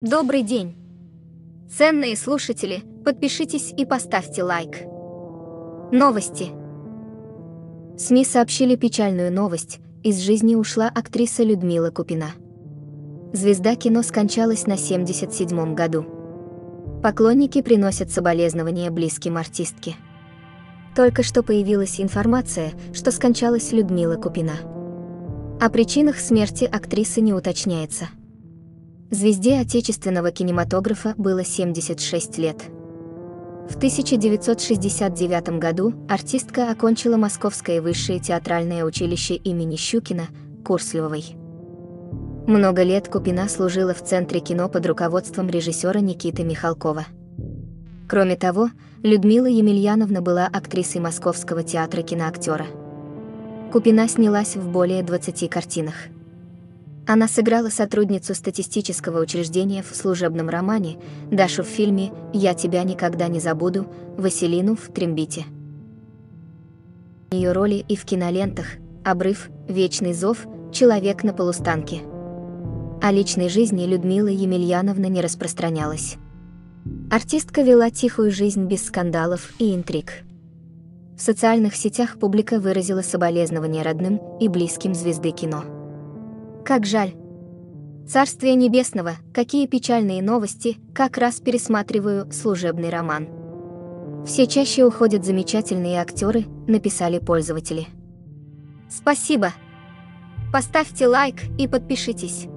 Добрый день! Ценные слушатели, подпишитесь и поставьте лайк. Новости. СМИ сообщили печальную новость. Из жизни ушла актриса Людмила Купина. Звезда кино скончалась на 77-м году. Поклонники приносят соболезнования близким артистке. Только что появилась информация, что скончалась Людмила Купина. О причинах смерти актрисы не уточняется. Звезде отечественного кинематографа было 76 лет. В 1969 году артистка окончила Московское высшее театральное училище имени Щукина, Курслевой. Много лет Купина служила в Центре кино под руководством режиссера Никиты Михалкова. Кроме того, Людмила Емельяновна была актрисой Московского театра киноактера. Купина снялась в более 20 картинах. Она сыграла сотрудницу статистического учреждения в служебном романе, Дашу в фильме «Я тебя никогда не забуду», Василину в «Трембите». Ее роли и в кинолентах «Обрыв», «Вечный зов», «Человек на полустанке». О личной жизни Людмила Емельяновна не распространялась. Артистка вела тихую жизнь без скандалов и интриг. В социальных сетях публика выразила соболезнования родным и близким звезды кино. Как жаль. Царствие небесного, какие печальные новости, как раз пересматриваю служебный роман. Все чаще уходят замечательные актеры, написали пользователи. Спасибо. Поставьте лайк и подпишитесь.